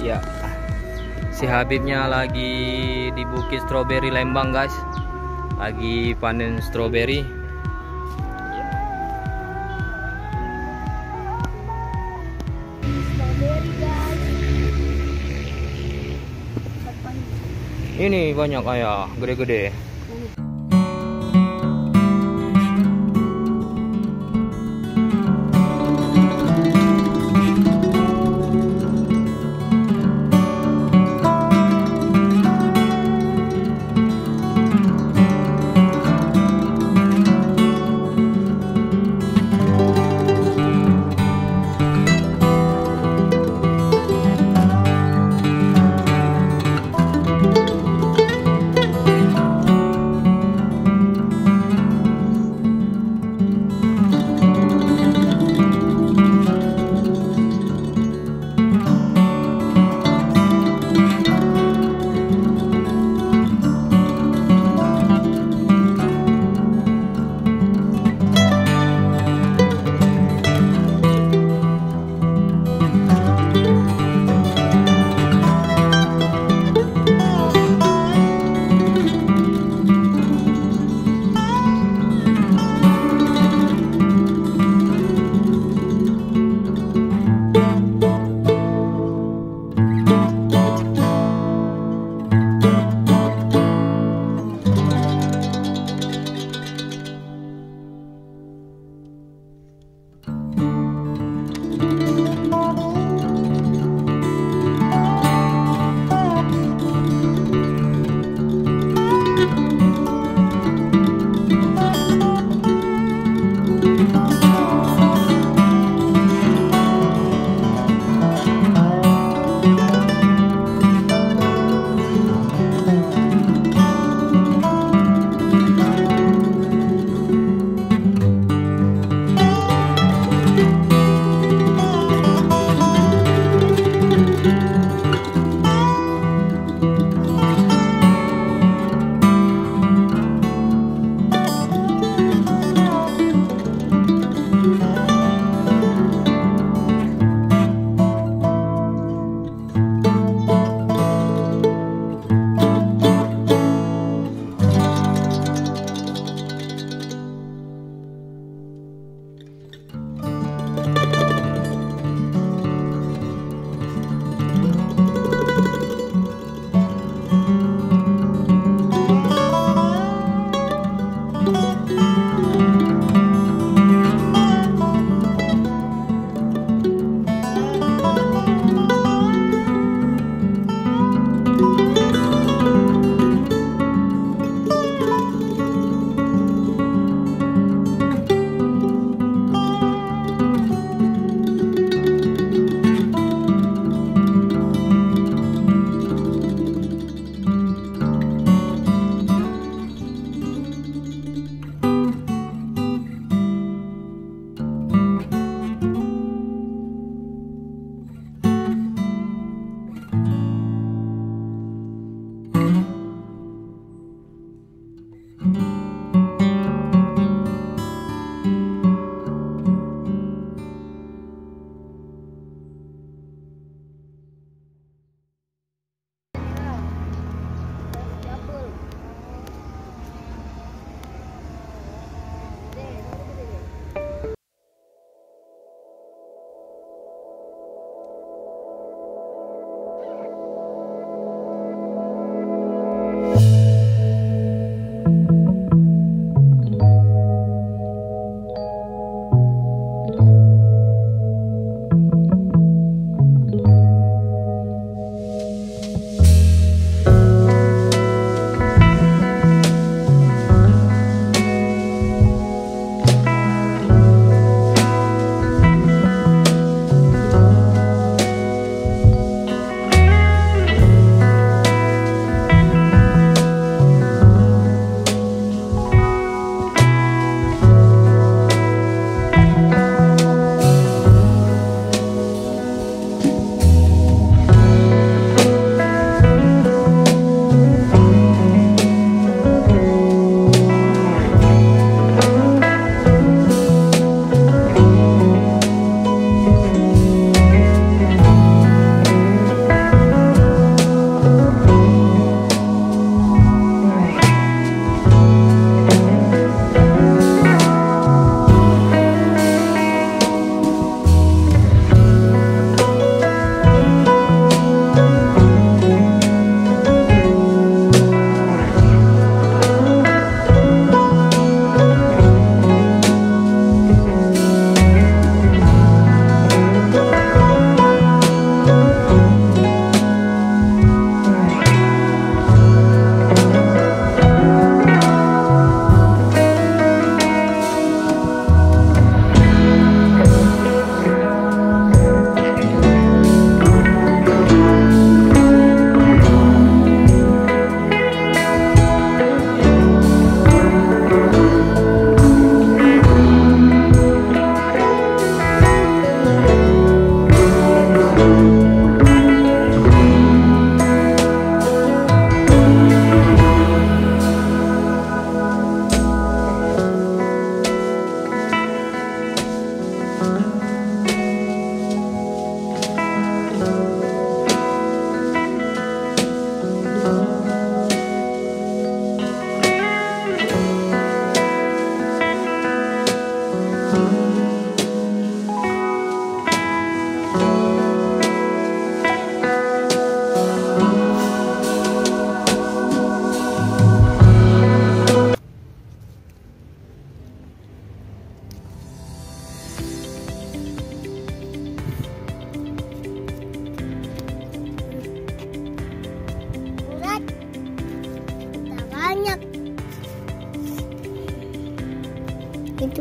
Ya. Si Habibnya lagi di Bukit Strawberry Lembang, guys. Lagi panen. Depan. Ini banyak ayah, gede-gede.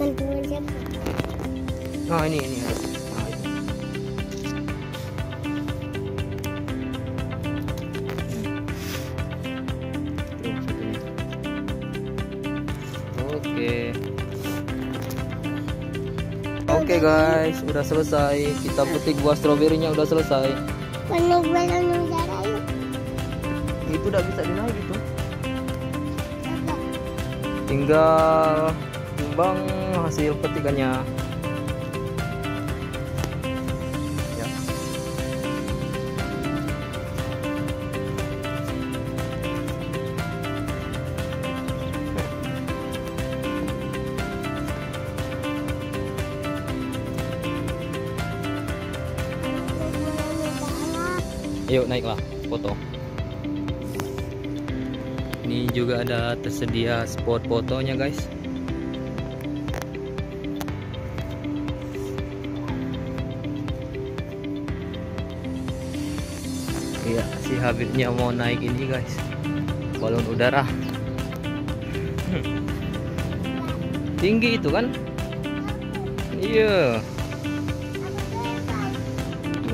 Siapa? Nah ini ini. Oke. Oke guys, udah selesai. Kita petik buah stroberinya udah selesai. Panik balon udara yuk. Itu udah bisa dinaik itu. Tinggal timbang hasil petikannya. Ya. Yuk naiklah foto. Ini juga ada tersedia spot fotonya guys. Iya, si Habibnya mau naik ini guys. Balon udara. Tinggi itu kan? Iya.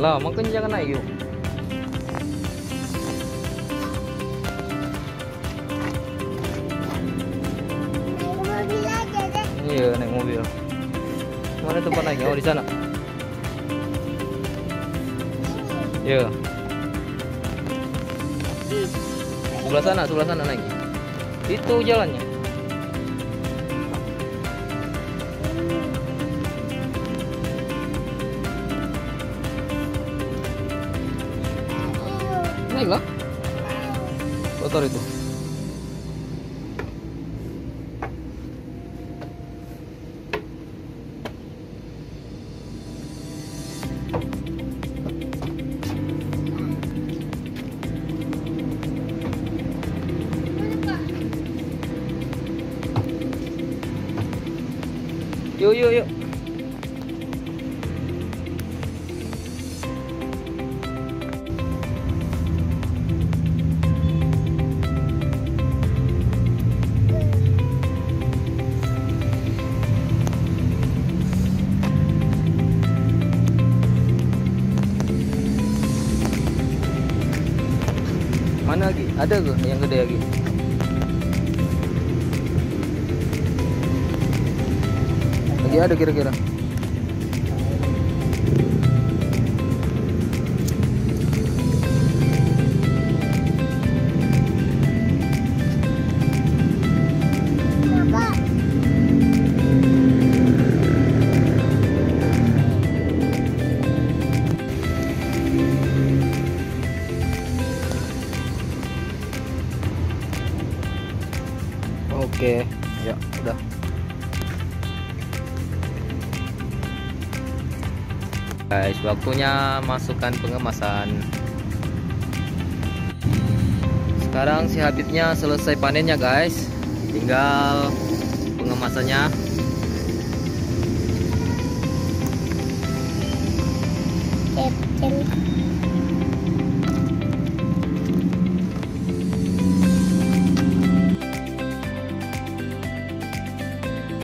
Lah, makanya jangan naik yuk. Iya naik mobil. Mana tempat naiknya? Oh di sana. Iya. Sebelah sana, sebelah sana naik. Itu jalannya. Naiklah. Kotor itu. Yuk yuk yuk. Mana lagi? Ada ke yang gede lagi? Lagi ada kira-kira. Oke, ya udah. Guys, waktunya masukkan pengemasan. Sekarang si Habibnya selesai panennya, guys. Tinggal pengemasannya.